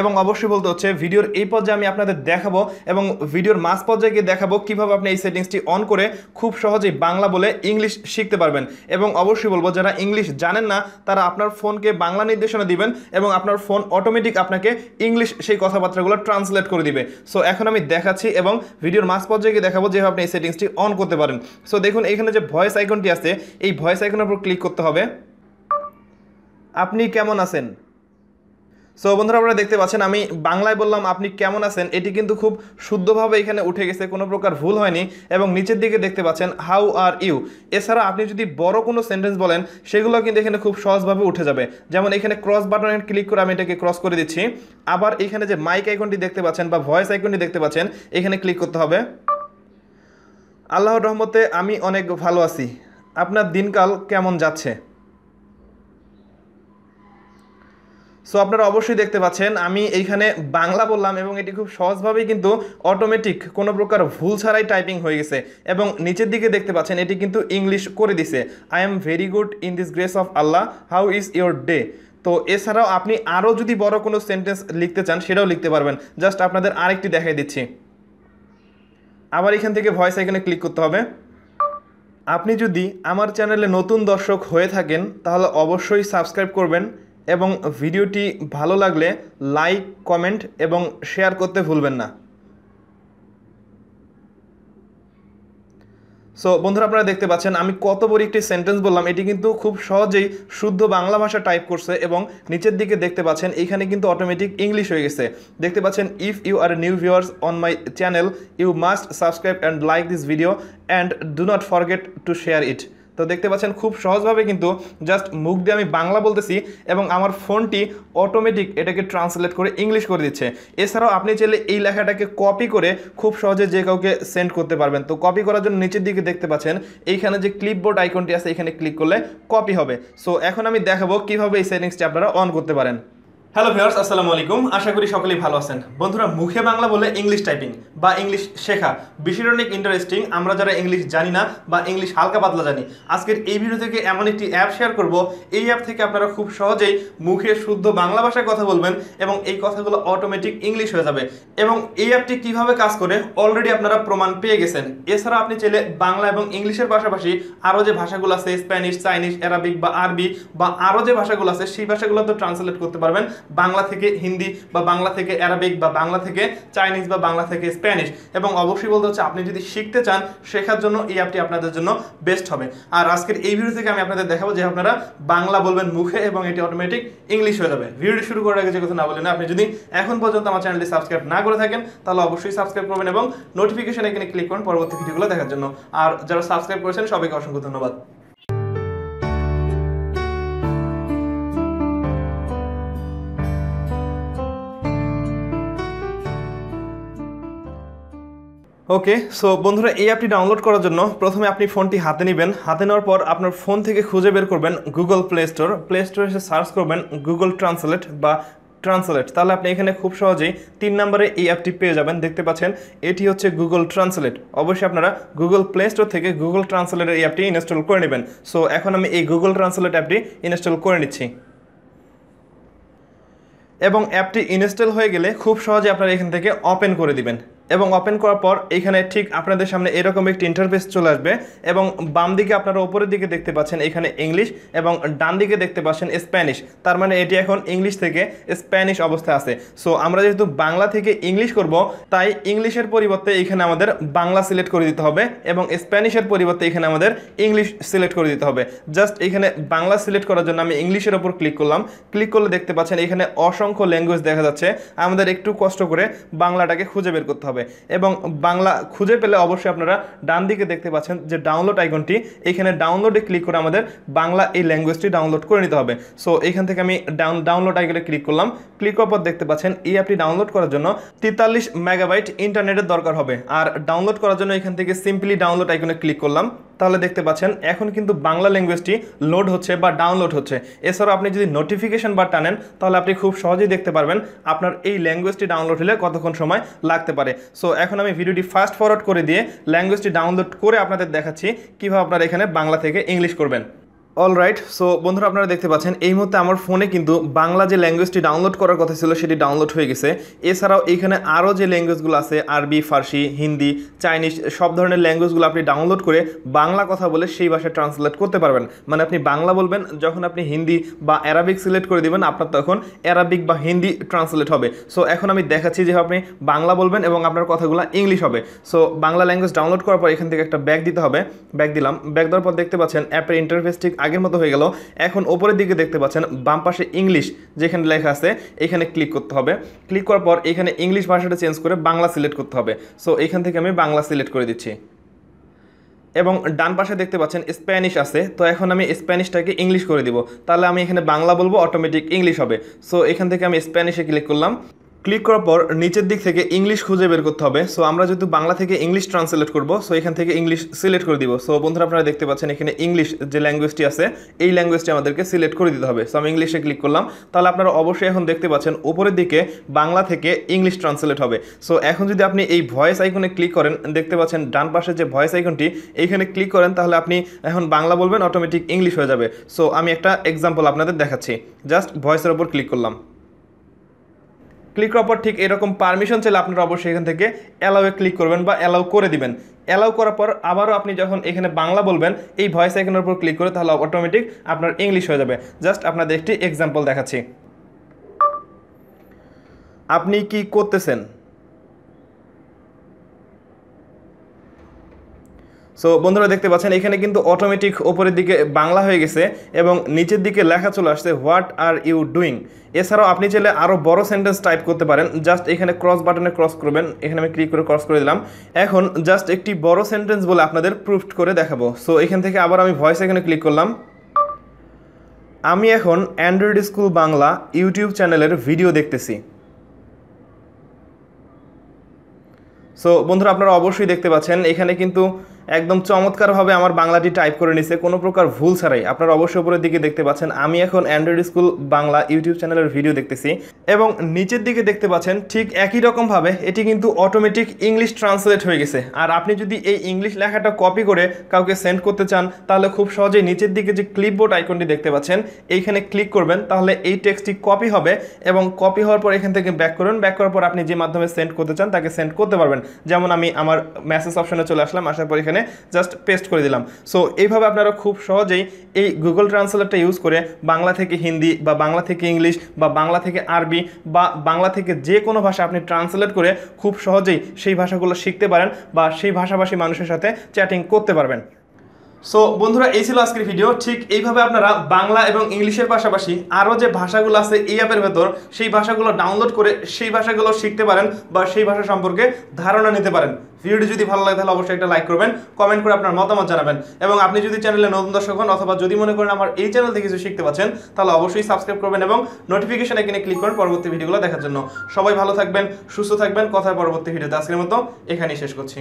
এবং অবশ্যই বলতে হচ্ছে, ভিডিওর এই পর্যায়ে আমি আপনাদের দেখাবো এবং ভিডিওর মাঝ পর্যায়ে গিয়ে দেখাবো কীভাবে আপনি এই সেটিংসটি অন করে খুব সহজেই বাংলা বলে ইংলিশ শিখতে পারবেন। এবং অবশ্যই বলব, যারা ইংলিশ জানেন না, তারা আপনার ফোনকে বাংলা নির্দেশনা দিবেন এবং আপনার ফোন অটোমেটিক আপনাকে ইংলিশ সেই কথাবার্তাগুলো ট্রান্সলেট করে দিবে। সো এখন আমি দেখাচ্ছি এবং ভিডিওর মাঝ পর্যায়ে গিয়ে দেখাবো যেভাবে আপনি এই সেটিংসটি অন করতে পারেন। সো দেখুন, এখানে যে ভয়েস আইকনটি আছে, এই ভয়েস আইকনের উপর ক্লিক করতে হবে। আপনি কেমন আছেন? সো বন্ধুরা, আপনারা দেখতে পাচ্ছেন, আমি বাংলায় বললাম, আপনি কেমন আছেন? এটি কিন্তু খুব শুদ্ধভাবে এখানে উঠে গেছে, কোনো প্রকার ভুল হয়নি। এবং নিচের দিকে দেখতে পাচ্ছেন হাউ আর ইউ এছাড়া আপনি যদি বড় কোনো সেন্টেন্স বলেন, সেগুলো কিন্তু এখানে খুব সহজভাবে উঠে যাবে। যেমন এখানে ক্রস বাটনে ক্লিক করে আমি এটাকে ক্রস করে দিচ্ছি। আবার এখানে যে মাইক আইকনটি দেখতে পাচ্ছেন বা ভয়েস আইকনটি দেখতে পাচ্ছেন, এখানে ক্লিক করতে হবে। আল্লাহর রহমতে আমি অনেক ভালো আছি। আপনার দিনকাল কেমন যাচ্ছে? সো আপনারা অবশ্যই দেখতে পাচ্ছেন, আমি এইখানে বাংলা বললাম এবং এটি খুব সহজভাবেই কিন্তু অটোমেটিক কোনো প্রকার ভুল ছাড়াই টাইপিং হয়ে গেছে এবং নিচের দিকে দেখতে পাচ্ছেন, এটি কিন্তু ইংলিশ করে দিছে। I am very good in this grace of Allah how is your day তো এছাড়াও আপনি আরও যদি বড় কোনো সেন্টেন্স লিখতে চান, সেটাও লিখতে পারবেন। জাস্ট আপনাদের আরেকটি দেখাই দিচ্ছি। আবার এখান থেকে ভয়েস আইকনে ক্লিক করতে হবে। আপনি যদি আমার চ্যানেলে নতুন দর্শক হয়ে থাকেন, তাহলে অবশ্যই সাবস্ক্রাইব করবেন। এবং ভিডিওটি ভালো লাগলে লাইক, কমেন্ট এবং শেয়ার করতে ভুলবেন না। সো বন্ধুরা, আপনারা দেখতে পাচ্ছেন, আমি কত বড় একটি সেন্টেন্স বললাম। এটি কিন্তু খুব সহজেই শুদ্ধ বাংলা ভাষা টাইপ করছে এবং নিচের দিকে দেখতে পাচ্ছেন এইখানে কিন্তু অটোমেটিক ইংলিশ হয়ে গেছে। দেখতে পাচ্ছেন if you are new viewers on my channel you must subscribe and like this video and do not forget to share it তো দেখতে পাচ্ছেন খুব সহজভাবে কিন্তু জাস্ট মুখ দিয়ে আমি বাংলা বলতেছি এবং আমার ফোনটি অটোমেটিক এটাকে ট্রান্সলেট করে ইংলিশ করে দিচ্ছে। এছাড়াও আপনি চাইলে এই লেখাটাকে কপি করে খুব সহজে যে কাউকে সেন্ড করতে পারবেন। তো কপি করার জন্য নিচের দিকে দেখতে পাচ্ছেন, এইখানে যে ক্লিপবোর্ড আইকনটি আছে, এখানে ক্লিক করলে কপি হবে। সো এখন আমি দেখাবো কীভাবে এই সেটিংসটি আপনারা অন করতে পারেন। হ্যালো ভিউয়ার্স আসসালামু আলাইকুম। আশা করি সকলেই ভালো আছেন। বন্ধুরা, মুখে বাংলা বলে ইংলিশ টাইপিং বা ইংলিশ শেখা বিষয়টা অনেক ইন্টারেস্টিং আমরা যারা ইংলিশ জানি না বা ইংলিশ হালকা পাতলা জানি, আজকের এই ভিডিও থেকে এমন একটি অ্যাপ শেয়ার করব। এই অ্যাপ থেকে আপনারা খুব সহজেই মুখে শুদ্ধ বাংলা ভাষায় কথা বলবেন এবং এই কথাগুলো অটোমেটিক ইংলিশ হয়ে যাবে। এবং এই অ্যাপটি কীভাবে কাজ করে অলরেডি আপনারা প্রমাণ পেয়ে গেছেন। এছাড়া আপনি চাইলে বাংলা এবং ইংলিশের পাশাপাশি আরও যে ভাষাগুলো আছে স্প্যানিশ চাইনিজ অ্যারাবিক বা আরবি বা আরও যে ভাষাগুলো আছে, সেই ভাষাগুলো তো ট্রান্সলেট করতে পারবেন। বাংলা থেকে হিন্দি বা বাংলা থেকে অ্যারাবিক বা বাংলা থেকে চাইনিজ বা বাংলা থেকে স্প্যানিশ। এবং অবশ্যই বলতে হচ্ছে, আপনি যদি শিখতে চান, শেখার জন্য এই অ্যাপটি আপনাদের জন্য বেস্ট হবে। আর আজকের এই ভিডিও থেকে আমি আপনাদের দেখাবো যে আপনারা বাংলা বলবেন মুখে এবং এটি অটোমেটিক ইংলিশ হয়ে যাবে। ভিডিওটি শুরু করার আগে যে কথা না বলেন আপনি যদি এখন পর্যন্ত আমার চ্যানেলটি সাবস্ক্রাইব না করে থাকেন, তাহলে অবশ্যই সাবস্ক্রাইব করবেন এবং নোটিফিকেশন এখানে ক্লিক করুন পরবর্তী ভিডিওগুলো দেখার জন্য। আর যারা সাবস্ক্রাইব করেছেন, সবাইকে অসংখ্য ধন্যবাদ। ওকে সো বন্ধুরা, এই অ্যাপটি ডাউনলোড করার জন্য প্রথমে আপনি ফোনটি হাতে নেবেন। হাতে নেওয়ার পর আপনার ফোন থেকে খুঁজে বের করবেন গুগল প্লে স্টোর প্লে স্টোরে এসে সার্চ করবেন গুগল ট্রান্সলেট বা ট্রান্সলেট তাহলে আপনি এখানে খুব সহজেই তিন নম্বরে এই অ্যাপটি পেয়ে যাবেন। দেখতে পাচ্ছেন, এটি হচ্ছে গুগল ট্রান্সলেট অবশ্যই আপনারা গুগল প্লে স্টোর থেকে গুগল ট্রান্সলেটের এই অ্যাপটি ইনস্টল করে নেবেন। সো এখন আমি এই গুগল ট্রান্সলেট অ্যাপটি ইনস্টল করে নিচ্ছি। এবং অ্যাপটি ইনস্টল হয়ে গেলে খুব সহজে আপনারা এখান থেকে ওপেন করে দিবেন। এবং ওপেন করার পর এখানে ঠিক আপনাদের সামনে এরকম একটি ইন্টারফেস চলে আসবে এবং বাম দিকে আপনারা উপরের দিকে দেখতে পাচ্ছেন এখানে ইংলিশ এবং ডান দিকে দেখতে পাচ্ছেন স্প্যানিশ তার মানে এটি এখন ইংলিশ থেকে স্প্যানিশ অবস্থায় আছে। সো আমরা যেহেতু বাংলা থেকে ইংলিশ করব, তাই ইংলিশের পরিবর্তে এখানে আমাদের বাংলা সিলেক্ট করে দিতে হবে এবং স্প্যানিশের পরিবর্তে এখানে আমাদের ইংলিশ সিলেক্ট করে দিতে হবে। জাস্ট এখানে বাংলা সিলেক্ট করার জন্য আমি ইংলিশের ওপর ক্লিক করলাম। ক্লিক করলে দেখতে পাচ্ছেন এখানে অসংখ্য ল্যাঙ্গুয়েজ দেখা যাচ্ছে। আমাদের একটু কষ্ট করে বাংলাটাকে খুঁজে বের করতে হবে। এবং বাংলা খুঁজে পেলে অবশ্যই আপনারা ডান দিকে দেখতে পাচ্ছেন যে ডাউনলোড আইকনটি এখানে ডাউনলোডে ক্লিক করে আমাদের বাংলা এই ল্যাঙ্গুয়েজটি ডাউনলোড করে নিতে হবে। সো এখান থেকে আমি ডাউন ডাউনলোড আইকনে ক্লিক করলাম। ক্লিক করার পর দেখতে পাচ্ছেন এই অ্যাপটি ডাউনলোড করার জন্য তেতাল্লিশ মেগাবাইট ইন্টারনেটের দরকার হবে। আর ডাউনলোড করার জন্য এখান থেকে সিম্পলি ডাউনলোড আইকনে ক্লিক করলাম। তাহলে দেখতে পাচ্ছেন, এখন কিন্তু বাংলা ল্যাঙ্গুয়েজটি লোড হচ্ছে বা ডাউনলোড হচ্ছে। এছাড়াও আপনি যদি নোটিফিকেশন বার টানেন, তাহলে আপনি খুব সহজেই দেখতে পারবেন আপনার এই ল্যাঙ্গুয়েজটি ডাউনলোড হলে কতক্ষণ সময় লাগতে পারে। সো এখন আমি ভিডিওটি ফাস্ট ফরওয়ার্ড করে দিয়ে ল্যাঙ্গুয়েজটি ডাউনলোড করে আপনাদের দেখাচ্ছি কীভাবে আপনারা এখানে বাংলা থেকে ইংলিশ করবেন। অল রাইট সো বন্ধুরা আপনারা দেখতে পাচ্ছেন, এই মুহূর্তে আমার ফোনে কিন্তু বাংলা যে ল্যাঙ্গুয়েজটি ডাউনলোড করার কথা ছিল সেটি ডাউনলোড হয়ে গেছে। এছাড়াও এইখানে আরও যে ল্যাঙ্গুয়েজগুলো আছে, আরবি, ফার্সি, হিন্দি, চাইনিজ, সব ধরনের ল্যাঙ্গুয়েজগুলো আপনি ডাউনলোড করে বাংলা কথা বলে সেই ভাষায় ট্রান্সলেট করতে পারবেন। মানে আপনি বাংলা বলবেন, যখন আপনি হিন্দি বা অ্যারাবিক সিলেক্ট করে দিবেন, আপনার তখন অ্যারাবিক বা হিন্দি ট্রান্সলেট হবে। সো এখন আমি দেখাচ্ছি যে আপনি বাংলা বলবেন এবং আপনার কথাগুলো ইংলিশ হবে। সো বাংলা ল্যাঙ্গুয়েজ ডাউনলোড করার পর এখান থেকে একটা ব্যাগ দিতে হবে। ব্যাগ দিলাম। ব্যাগ দেওয়ার পর দেখতে পাচ্ছেন অ্যাপের ইন্টারফেস ঠিক আগের মতো হয়ে গেল। এখন ওপরের দিকে দেখতে পাচ্ছেন, বাম পাশে ইংলিশ যেখানে লেখা আছে, এখানে ক্লিক করতে হবে। ক্লিক করার পর এখানে ইংলিশ ভাষাটা চেঞ্জ করে বাংলা সিলেক্ট করতে হবে। সো এখান থেকে আমি বাংলা সিলেক্ট করে দিচ্ছি। এবং ডান পাশে দেখতে পাচ্ছেন স্প্যানিশ আছে। তো এখন আমি স্প্যানিশটাকে ইংলিশ করে দিব। তাহলে আমি এখানে বাংলা বলব অটোমেটিক ইংলিশ হবে। সো এখান থেকে আমি স্প্যানিশে ক্লিক করলাম। ক্লিক করার পর নিচের দিক থেকে ইংলিশ খুঁজে বের করতে হবে। সো আমরা যেহেতু বাংলা থেকে ইংলিশ ট্রান্সলেট করব সো এখান থেকে ইংলিশ সিলেক্ট করে দিব। সো বন্ধুরা, আপনারা দেখতে পাচ্ছেন এখানে ইংলিশ যে ল্যাঙ্গুয়েজটি আছে, এই ল্যাঙ্গুয়েজটি আমাদেরকে সিলেক্ট করে দিতে হবে। সো আমি ইংলিশে ক্লিক করলাম। তাহলে আপনারা অবশ্যই এখন দেখতে পাচ্ছেন উপরের দিকে বাংলা থেকে ইংলিশ ট্রান্সলেট হবে। সো এখন যদি আপনি এই ভয়েস আইকনে ক্লিক করেন, দেখতে পাচ্ছেন ডান পাশে যে ভয়েস আইকনটি এইখানে ক্লিক করেন, তাহলে আপনি এখন বাংলা বলবেন অটোমেটিক ইংলিশ হয়ে যাবে। সো আমি একটা এক্সাম্পল আপনাদের দেখাচ্ছি। জাস্ট ভয়েসের ওপর ক্লিক করলাম। ক্লিক করার পর ঠিক এরকম পারমিশন চাইলে আপনারা অবশ্যই এখান থেকে অ্যালাউয়ে ক্লিক করবেন বা অ্যালাউ করে দিবেন। অ্যালাউ করার পর আবারও আপনি যখন এখানে বাংলা বলবেন, এই ভয়েস আইকনের উপর ক্লিক করে তাহলে অটোমেটিক আপনার ইংলিশ হয়ে যাবে। জাস্ট আপনাদের একটি এক্সাম্পল দেখাচ্ছি। আপনি কি করতেছেন? সো বন্ধুরা দেখতে পাচ্ছেন, এখানে কিন্তু অটোমেটিক ওপরের দিকে বাংলা হয়ে গেছে এবং নিচের দিকে লেখা চলে আসছে হোয়াট আর ইউ ডুইং এছাড়াও আপনি চাইলে আরও বড় সেন্টেন্স টাইপ করতে পারেন জাস্ট এখানে ক্রস বাটনে ক্রস করবেন, এখানে আমি ক্লিক করে ক্রস করে দিলাম। এখন জাস্ট একটি বড় সেন্টেন্স বলে আপনাদের প্রুফ করে দেখাবো। সো এখান থেকে আবার আমি ভয়েস এখানে ক্লিক করলাম। আমি এখন অ্যান্ড্রয়েড স্কুল বাংলা ইউটিউব চ্যানেলের ভিডিও দেখতেছি। সো বন্ধুরা আপনারা অবশ্যই দেখতে পাচ্ছেন, এখানে কিন্তু একদম চমৎকারভাবে আমার বাংলাটি টাইপ করে নিছে, কোনো প্রকার ভুল ছাড়াই। আপনারা অবশ্যই উপরের দিকে দেখতে পাচ্ছেন, আমি এখন অ্যান্ড্রয়েড স্কুল বাংলা ইউটিউব চ্যানেলের ভিডিও দেখতেছি এবং নিচের দিকে দেখতে পাচ্ছেন ঠিক একই রকমভাবে এটি কিন্তু অটোমেটিক ইংলিশ ট্রান্সলেট হয়ে গেছে। আর আপনি যদি এই ইংলিশ লেখাটা কপি করে কাউকে সেন্ড করতে চান, তাহলে খুব সহজেই নিচের দিকে যে ক্লিপবোর্ড আইকনটি দেখতে পাচ্ছেন, এইখানে ক্লিক করবেন, তাহলে এই টেক্সটটি কপি হবে এবং কপি হওয়ার পর এখান থেকে ব্যাক করবেন ব্যাক করার পর আপনি যে মাধ্যমে সেন্ড করতে চান, তাকে সেন্ড করতে পারবেন। যেমন আমি আমার মেসেজ অপশনে চলে আসলাম, আসার পর এখানে জাস্ট পেস্ট করে দিলাম। সো এইভাবে আপনারা খুব সহজেই এই গুগল ট্রান্সলেটটা ইউজ করে বাংলা থেকে হিন্দি বা বাংলা থেকে ইংলিশ বা বাংলা থেকে আরবি বা বাংলা থেকে যে কোনো ভাষা আপনি ট্রান্সলেট করে খুব সহজেই সেই ভাষাগুলো শিখতে পারেন বা সেই ভাষাভাষী মানুষের সাথে চ্যাটিং করতে পারবেন। সো বন্ধুরা, এই ছিল আজকের ভিডিও ঠিক এইভাবে আপনারা বাংলা এবং ইংলিশের পাশাপাশি আরও যে ভাষাগুলো আছে এই অ্যাপের ভেতর, সেই ভাষাগুলো ডাউনলোড করে সেই ভাষাগুলো শিখতে পারেন বা সেই ভাষা সম্পর্কে ধারণা নিতে পারেন। ভিডিওটি যদি ভালো লাগে, তাহলে অবশ্যই একটা লাইক করবেন কমেন্ট করে আপনার মতামত জানাবেন। এবং আপনি যদি চ্যানেলে নতুন দর্শক হন অথবা যদি মনে করেন আমার এই চ্যানেল থেকে কিছু শিখতে পাচ্ছেন তাহলে অবশ্যই সাবস্ক্রাইব করবেন এবং নোটিফিকেশন এখানে ক্লিক করেন পরবর্তী ভিডিওগুলো দেখার জন্য। সবাই ভালো থাকবেন, সুস্থ থাকবেন। কথা পরবর্তী ভিডিওতে আজকের মতো এখানেই শেষ করছি।